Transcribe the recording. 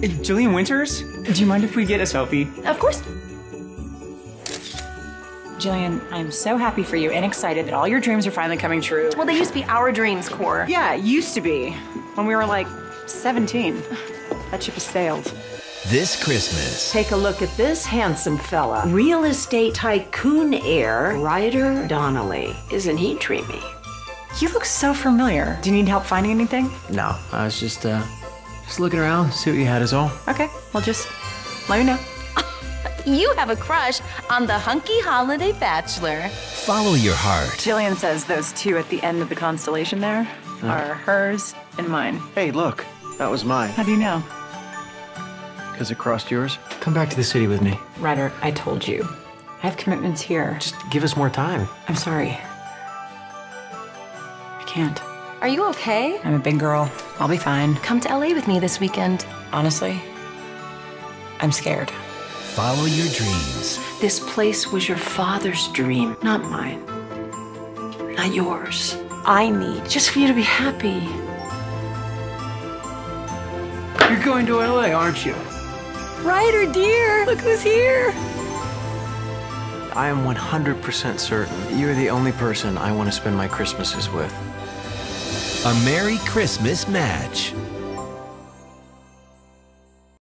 Jillian Winters? Do you mind if we get a selfie? Of course. Jillian, I'm so happy for you and excited that all your dreams are finally coming true. Well, they used to be our dreams, Core. Yeah, it used to be. When we were like 17. That ship has sailed. This Christmas, Take a look at this handsome fella. Real estate tycoon heir, Ryder Donnelly. Isn't he dreamy? You look so familiar. Do you need help finding anything? No, I was just, uh, just looking around, see what you had is all. Okay, well, just let me know. You have a crush on the hunky holiday bachelor. follow your heart. Jillian says those two at the end of the constellation there are hers and mine. Hey, look, that was mine. How do you know? Because it crossed yours. Come back to the city with me. Ryder, I told you. I have commitments here. Just give us more time. I'm sorry. I can't. Are you okay? I'm a big girl. I'll be fine. Come to LA with me this weekend. Honestly, I'm scared. Follow your dreams. This place was your father's dream, not mine. Not yours. I need just for you to be happy. You're going to LA, aren't you? Ryder, dear, look who's here. I am 100% certain you're the only person I want to spend my Christmases with. A Merry Christmas match.